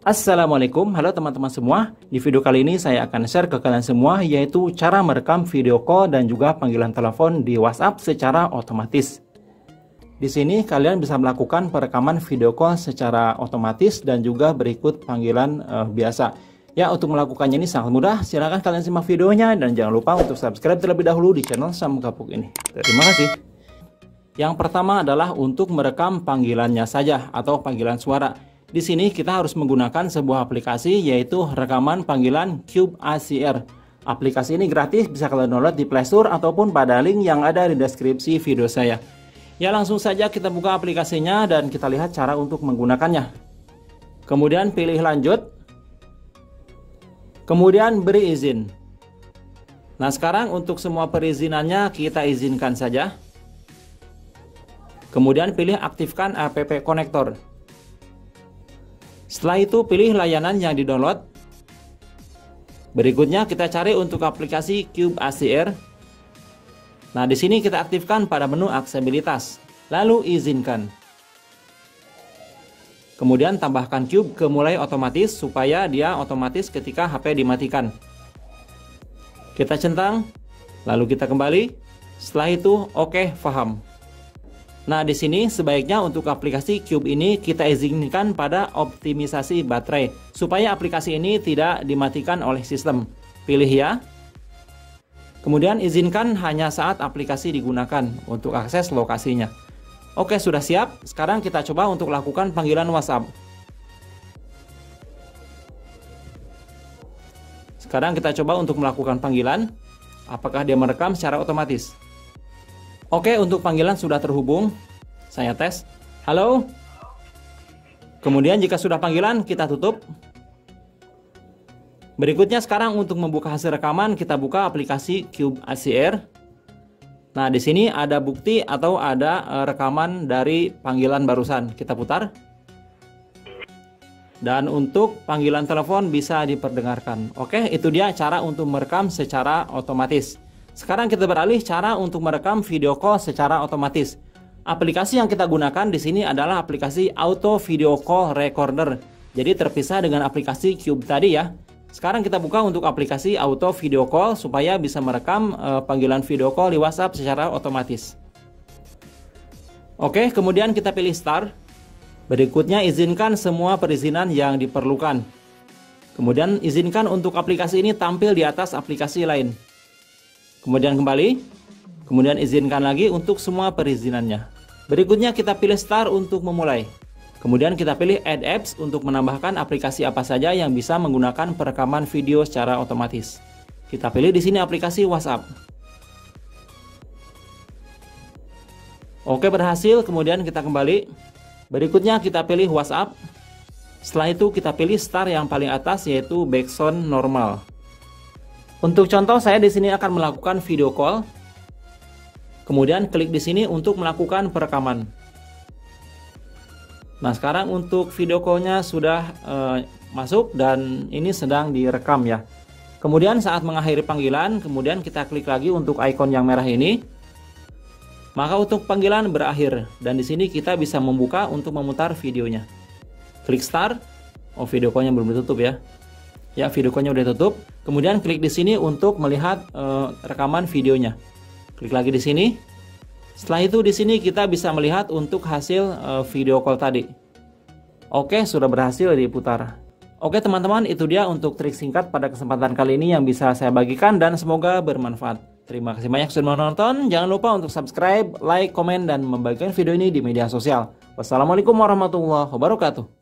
Assalamualaikum, halo teman-teman semua. Di video kali ini saya akan share ke kalian semua yaitu cara merekam video call dan juga panggilan telepon di WhatsApp secara otomatis. Di sini kalian bisa melakukan perekaman video call secara otomatis dan juga berikut panggilan uh, biasa. Ya, untuk melakukannya ini sangat mudah. Silahkan kalian simak videonya dan jangan lupa untuk subscribe terlebih dahulu di channel Sam Kapuk ini. Terima kasih. Yang pertama adalah untuk merekam panggilannya saja atau panggilan suara. Di sini kita harus menggunakan sebuah aplikasi yaitu rekaman panggilan Cube ACR. Aplikasi ini gratis, bisa kalian download di Play Store ataupun pada link yang ada di deskripsi video saya. Ya langsung saja kita buka aplikasinya dan kita lihat cara untuk menggunakannya. Kemudian pilih lanjut. Kemudian beri izin. Nah sekarang untuk semua perizinannya kita izinkan saja. Kemudian pilih aktifkan app konektor. Setelah itu pilih layanan yang di-download. Berikutnya kita cari untuk aplikasi Cube ACR. Nah, di sini kita aktifkan pada menu aksesibilitas. Lalu izinkan. Kemudian tambahkan Cube ke mulai otomatis supaya dia otomatis ketika HP dimatikan. Kita centang, lalu kita kembali. Setelah itu, oke, okay, paham. Nah, di sini sebaiknya untuk aplikasi Cube ini kita izinkan pada optimisasi baterai supaya aplikasi ini tidak dimatikan oleh sistem. Pilih ya. Kemudian izinkan hanya saat aplikasi digunakan untuk akses lokasinya. Oke, sudah siap. Sekarang kita coba untuk lakukan panggilan WhatsApp. Sekarang kita coba untuk melakukan panggilan. Apakah dia merekam secara otomatis? Oke, untuk panggilan sudah terhubung. Saya tes. Halo? Kemudian jika sudah panggilan, kita tutup. Berikutnya sekarang untuk membuka hasil rekaman, kita buka aplikasi Cube ACR. Nah, di sini ada bukti atau ada eh, rekaman dari panggilan barusan. Kita putar. Dan untuk panggilan telepon bisa diperdengarkan. Oke, itu dia cara untuk merekam secara otomatis. Sekarang kita beralih cara untuk merekam video call secara otomatis. Aplikasi yang kita gunakan di sini adalah aplikasi Auto Video Call Recorder. Jadi terpisah dengan aplikasi Cube tadi ya. Sekarang kita buka untuk aplikasi Auto Video Call supaya bisa merekam uh, panggilan video call di WhatsApp secara otomatis. Oke, kemudian kita pilih Start. Berikutnya izinkan semua perizinan yang diperlukan. Kemudian izinkan untuk aplikasi ini tampil di atas aplikasi lain. Kemudian kembali, kemudian izinkan lagi untuk semua perizinannya. Berikutnya kita pilih Start untuk memulai. Kemudian kita pilih Add Apps untuk menambahkan aplikasi apa saja yang bisa menggunakan perekaman video secara otomatis. Kita pilih di sini aplikasi WhatsApp. Oke berhasil, kemudian kita kembali. Berikutnya kita pilih WhatsApp. Setelah itu kita pilih start yang paling atas yaitu background normal. Untuk contoh saya di sini akan melakukan video call. Kemudian klik di sini untuk melakukan perekaman. Nah, sekarang untuk video callnya sudah uh, masuk dan ini sedang direkam ya. Kemudian saat mengakhiri panggilan, kemudian kita klik lagi untuk ikon yang merah ini. Maka untuk panggilan berakhir dan di sini kita bisa membuka untuk memutar videonya. Klik start. Oh, video callnya belum ditutup ya. Ya, video call-nya udah tutup. Kemudian klik di sini untuk melihat uh, rekaman videonya. Klik lagi di sini. Setelah itu di sini kita bisa melihat untuk hasil uh, video call tadi. Oke, sudah berhasil diputar. Oke teman-teman, itu dia untuk trik singkat pada kesempatan kali ini yang bisa saya bagikan dan semoga bermanfaat. Terima kasih banyak sudah menonton. Jangan lupa untuk subscribe, like, komen, dan membagikan video ini di media sosial. Wassalamualaikum warahmatullahi wabarakatuh.